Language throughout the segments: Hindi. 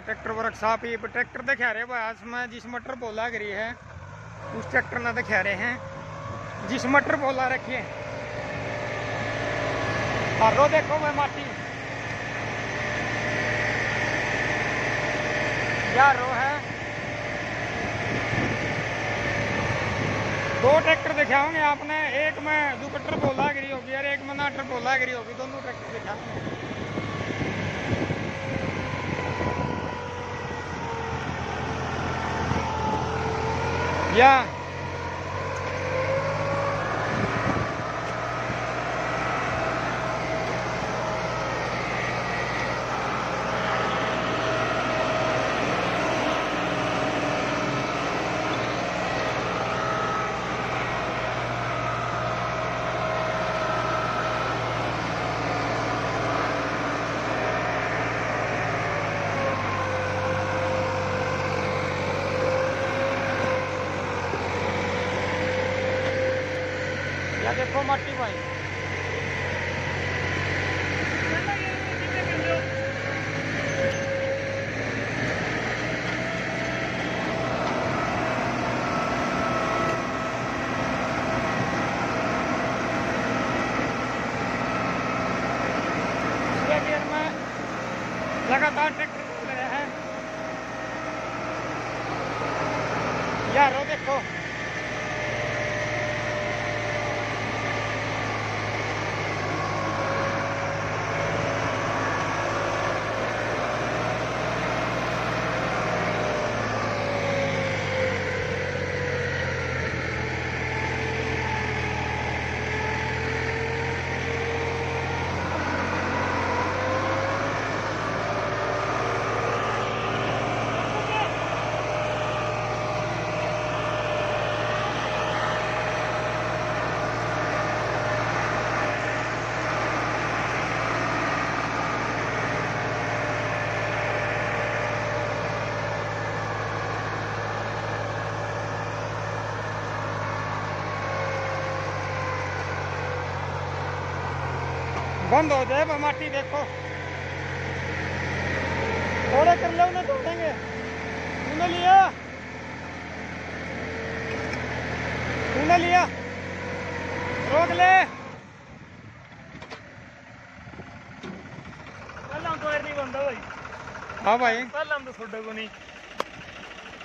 ट्रैक्टर वर्कशॉप ये ट्रैक्टर दिखा रहे बस मैं जिस मटर बोला करी है, उस ट्रैक्टर ना दिखा रहे हैं। जिस मटर बोला रखिए हारो देखो मैं माटी। यारो है। दो ट्रैक्टर दिखाओगे आपने, एक में दो कट्टर बोला गिरी होगी और एक में नाटर बोला गिरी होगी, दोनों ट्रैक्टर दिखाओगे या देखो मट्टी भाई। लगातार ट्रैक्टर हैं यारो देखो। बंद हो जाए माटी देखो। थोड़े कर लो उन्हें तोड़ेंगे। तूने लिया? तूने लिया? रोक ले। तो हाँ भाई। पहला तो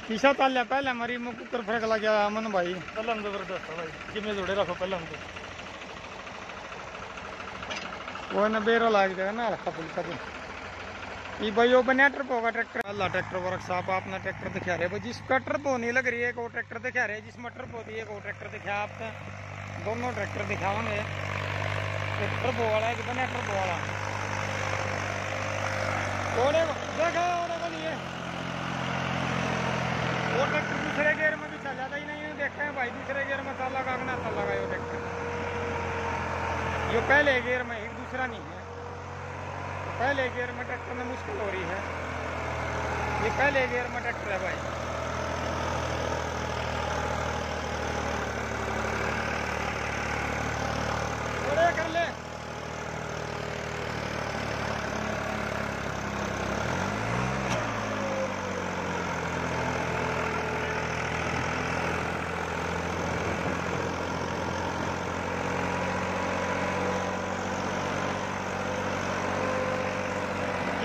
पीछा ताल पहले हमारी मुकुकर फ़र्क लग गया अमन भाई। पहला हम तो भाई। जिम्मे जोड़े रखो पहला तो? बेरो लाग जाएगा ना रखा ये भाई, वो बनिया ट्रिप होगा, ट्रैक्टर। अल्लाह, ट्रैक्टर वर्कशॉप आपने ट्रैक्टर दिखा रहे भाई जिस ट्रैक्टर पो नहीं लग रही है एक वो ट्रैक्टर दिखा रहे जिस मटर पो दी एक वो ट्रैक्टर दिखा आपने। दोनों ट्रैक्टर दिखाओगे। ट्रैक्टर पो वाला, एक बनिया ट्रिप वाला। ओड़े, देखा, ओड़े बनिए वो ट्रैक्टर दूसरे गेयर में भी चल जाता ही नहीं देखते हैं भाई, दूसरे गेयर में ताला का ना ताला का ये ट्रैक्टर। ये पहले गियर में एक दूसरा नहीं है। तो पहले गियर में ट्रैक्टर में मुश्किल हो रही है। ये पहले गियर में ट्रैक्टर है भाई थोड़े कर ले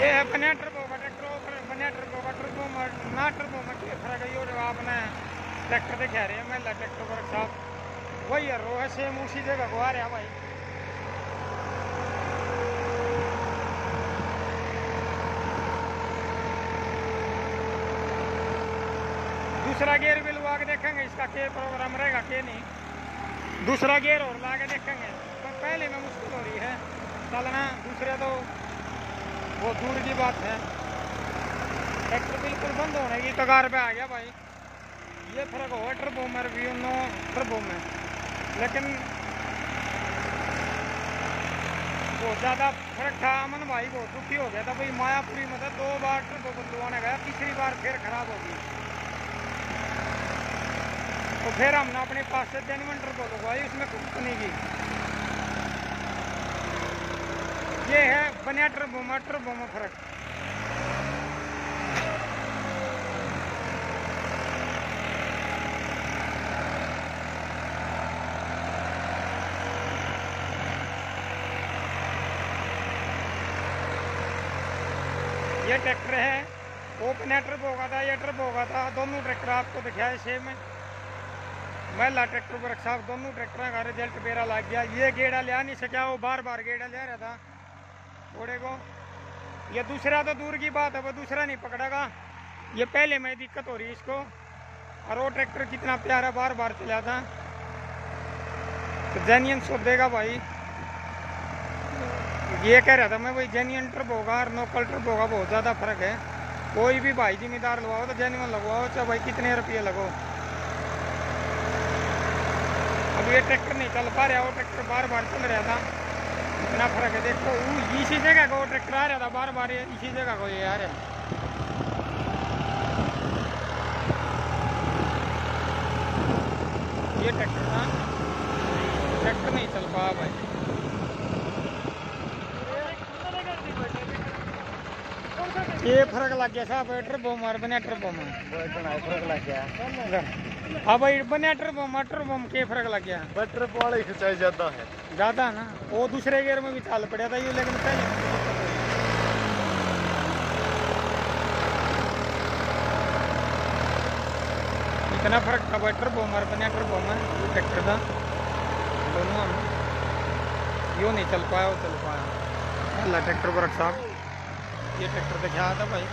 ये है बनिया टर्बो का ट्रैक्टर ऊपर बनिया टर्बो का टर्बो में ना टर्बो में क्या फ़र्क ये जो आपने ट्रैक्टर दिखा रहे हैं महिला ट्रैक्टर वर्कशॉप वही है रो है सेम उसी जगह को आ रहा भाई। दूसरा गियर भी लगा के देखेंगे, इसका के प्रोग्राम रहेगा के नहीं। दूसरा गियर और ला के देखेंगे। तो पहले में मुश्किल हो रही है। चलना, दूसरे तो वो दूर की बात है। ट्रैक्टर बिल्कुल बंद होने की कगार पे आ गया भाई। ये फ़र्क होगा ट्रबो में रिव्यू नो ट्रबो में। लेकिन बहुत ज़्यादा फ़र्क था अमन भाई, बहुत दुखी हो गया था। भाई मायापुरी में था दो बार ट्रबो बदलवाने गया, तीसरी बार फिर खराब हो गई। तो फिर हमने अपने पास से जेनवन ट्रबो लगवाई, उसमें બન્યા ટર્બોમાં ટર્બોમાં फ़र्क। ये ट्रैक्टर है, वो ट्रिप होगा था, ये ट्रिप होगा था, दोनों ट्रैक्टर आपको दिखाए सेम। है महिला ट्रैक्टर वर्कशॉप दोनों ट्रैक्टर का रिज़ल्ट बेरा लग गया। ये गेड़ा लिया नहीं सकता वो बार बार गेड़ा ले रहा था घोड़े को। ये दूसरा तो दूर की बात है, वो दूसरा नहीं पकड़ेगा। ये पहले में दिक्कत हो रही है इसको। और वो ट्रैक्टर कितना प्यारा बार बार चला था। तो जेन्यन सोधेगा भाई। ये कह रहा था मैं, भाई जेन्यन ट्रिप होगा और लोकल ट्रिप होगा बहुत ज़्यादा फ़र्क है। कोई भी भाई जिम्मेदार लगवाओ तो जेन्यन लगवाओ, चाहे भाई कितने रुपये लगो। अब ये ट्रैक्टर नहीं चल पा रहा, वो ट्रैक्टर बार बार चल रहा था। इतना फ़र्क है देखो वो इसी जगह को ट्रैक्टर आ रहा था बार बार इसी जगह को ये आ रहा है। ये ट्रैक्टर था। ट्रैक्टर नहीं चल पाया भाई। ये फ़र्क लग गया साहब ट्रिपो मार बने ट्रिपो में फ़र्क लग गया। हाँ भाई बने ट्रिपो में ट्रिपो में फ़र्क लग गया। बटर वाले ही खिंचाई ज़्यादा है। ज़्यादा ना? वो दूसरे गियर में भी चाल पड़ा था ये लेकिन पहले। इतना फ़र्क था भाई ट्रिपो मार बने ट्रिपो में ट्रैक्टर था। दोनों यो नहीं चल पाया वो चल पाया। अल्लाह ट्रैक्टर पर साहब ये ट्रैक्टर दिखाया था भाई।